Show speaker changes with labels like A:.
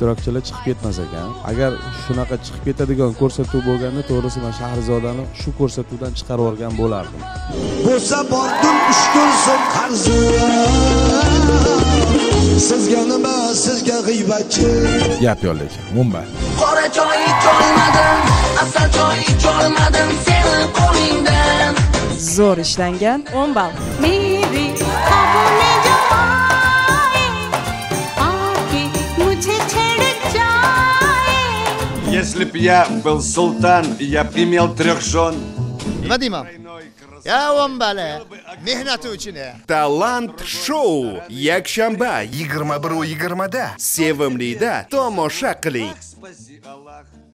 A: ishtirokchilar chiqib ketmas ekan. Agar shunaqa chiqib ketadigan ko'rsatuv bo'lganda to'g'risi man shahrizodani shu ko'rsatuvdan chiqarib yuborgan bo'lardim.
B: Bo'lsa bordim uch kun so'ng qarzi. Sizga nima sizga g'iybatchi?
C: Gap yo'q lekin umuman
D: qora choy icholmadim asal choy icholmadim seni qo'lingdan
E: zo'r ishlangan 10 ball
F: Если б я был султан, я б имел трех жен.
G: Вадима, я омбале, мехнату
H: учине. Талант шоу, якшамба, игрмабру игрмада, севым лида,
F: томо шакли.